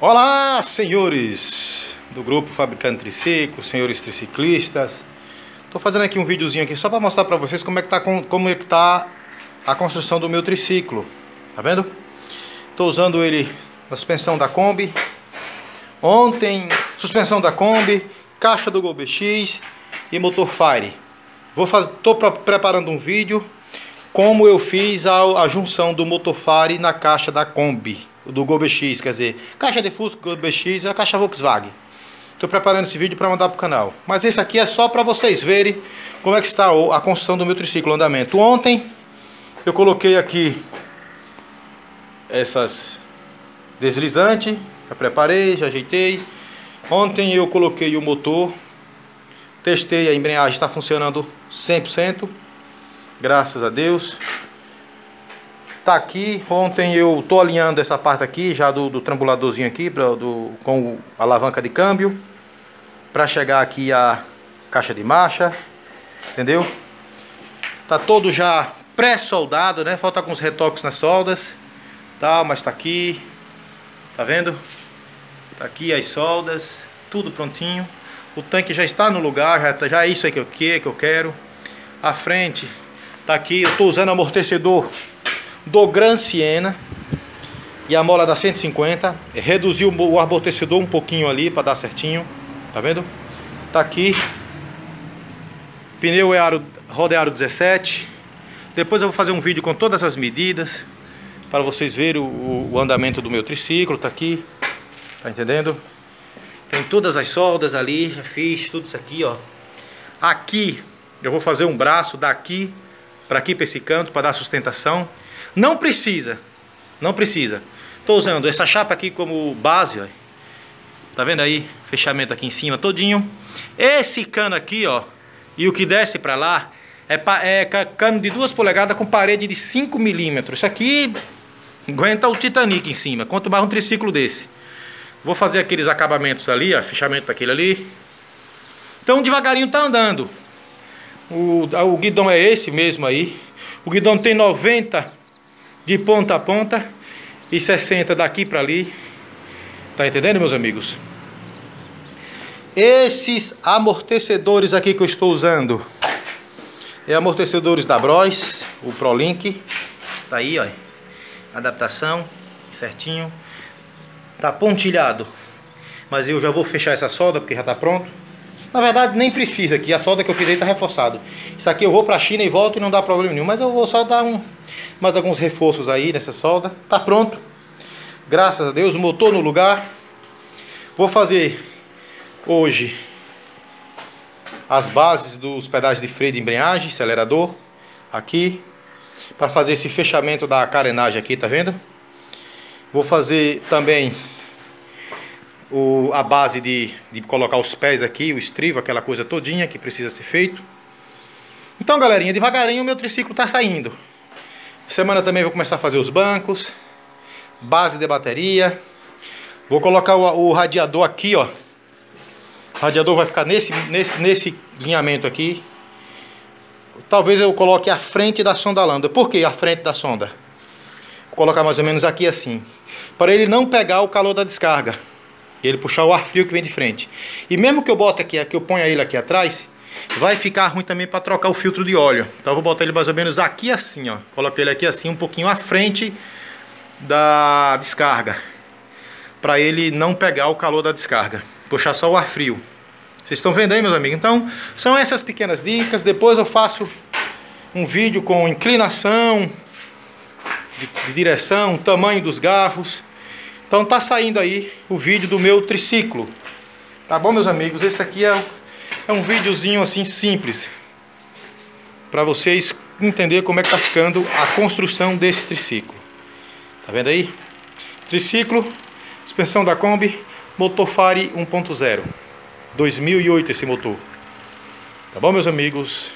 Olá, senhores do grupo Fabricante Triciclo, senhores triciclistas. Estou fazendo aqui um videozinho aqui só para mostrar para vocês como é que tá como é que tá a construção do meu triciclo. Tá vendo? Estou usando ele na suspensão da Kombi. Ontem, suspensão da Kombi, caixa do Gol BX e motor Fire. Vou fazer, tô preparando um vídeo como eu fiz a, a junção do motor Fire na caixa da Kombi do Gol BX, quer dizer, caixa de Fusca Gol BX é a caixa Volkswagen. Estou preparando esse vídeo para mandar para o canal. Mas esse aqui é só para vocês verem como é que está a construção do meu triciclo, andamento. Ontem eu coloquei aqui essas deslizantes, já preparei, já ajeitei. Ontem eu coloquei o motor, testei a embreagem, está funcionando 100%, graças a Deus tá aqui. Ontem eu tô alinhando essa parte aqui, já do, do trambuladorzinho aqui, pra, do, com a alavanca de câmbio. Para chegar aqui a caixa de marcha, entendeu? Tá todo já pré-soldado, né? Falta alguns retoques nas soldas, tá? Mas tá aqui, tá vendo? Tá aqui as soldas, tudo prontinho. O tanque já está no lugar, já, tá, já é isso aí que eu, que, que eu quero. A frente tá aqui, eu tô usando amortecedor do Gran Siena. E a mola da 150 reduziu o amortecedor um pouquinho ali para dar certinho. Tá vendo? Tá aqui. Pneu é aro roda é aro 17 depois eu vou fazer um vídeo com todas as medidas para vocês verem o, o andamento do meu triciclo. Tá aqui. Tá entendendo? Tem todas as soldas ali. Já fiz tudo isso aqui ó. Aqui eu vou fazer um braço daqui para aqui para esse canto para dar sustentação não precisa. Não precisa. Estou usando essa chapa aqui como base, ó. Tá vendo aí? Fechamento aqui em cima todinho. Esse cano aqui, ó, e o que desce para lá é, é cano de 2 polegadas com parede de 5 milímetros. Isso aqui aguenta o Titanic em cima. Quanto mais um triciclo desse. Vou fazer aqueles acabamentos ali, ó, fechamento daquele ali. Então devagarinho tá andando. O, o guidão é esse mesmo aí. O guidão tem 90 de ponta a ponta e 60 daqui para ali. Tá entendendo, meus amigos? Esses amortecedores aqui que eu estou usando é amortecedores da Bros, o ProLink. Tá aí, ó. Adaptação certinho. Tá pontilhado. Mas eu já vou fechar essa solda porque já tá pronto. Na verdade nem precisa aqui, a solda que eu fiz aí tá reforçado. Isso aqui eu vou pra China e volto e não dá problema nenhum, mas eu vou só dar um mais alguns reforços aí nessa solda. Tá pronto. Graças a Deus, motor no lugar. Vou fazer hoje as bases dos pedais de freio de embreagem, acelerador, aqui, para fazer esse fechamento da carenagem aqui, tá vendo? Vou fazer também o, a base de, de colocar os pés aqui, o estrivo, aquela coisa todinha que precisa ser feito. Então, galerinha, devagarinho o meu triciclo está saindo. Semana também vou começar a fazer os bancos, base de bateria. Vou colocar o, o radiador aqui, ó. O radiador vai ficar nesse, nesse, nesse linhamento aqui. Talvez eu coloque a frente da sonda lambda. Por que a frente da sonda? Vou colocar mais ou menos aqui assim. Para ele não pegar o calor da descarga. Ele puxar o ar frio que vem de frente. E mesmo que eu bote aqui, que eu ponha ele aqui atrás, vai ficar ruim também para trocar o filtro de óleo. Então eu vou botar ele mais ou menos aqui assim, ó. Coloquei ele aqui assim, um pouquinho à frente da descarga. Para ele não pegar o calor da descarga. Puxar só o ar frio. Vocês estão vendo aí, meus amigos? Então, são essas pequenas dicas. Depois eu faço um vídeo com inclinação, de, de direção, tamanho dos garfos. Então tá saindo aí o vídeo do meu triciclo. Tá bom, meus amigos? Esse aqui é, é um videozinho assim simples. Para vocês entender como é que tá ficando a construção desse triciclo. Tá vendo aí? Triciclo, suspensão da Kombi, motor Fare 1.0. 2008 esse motor. Tá bom, meus amigos?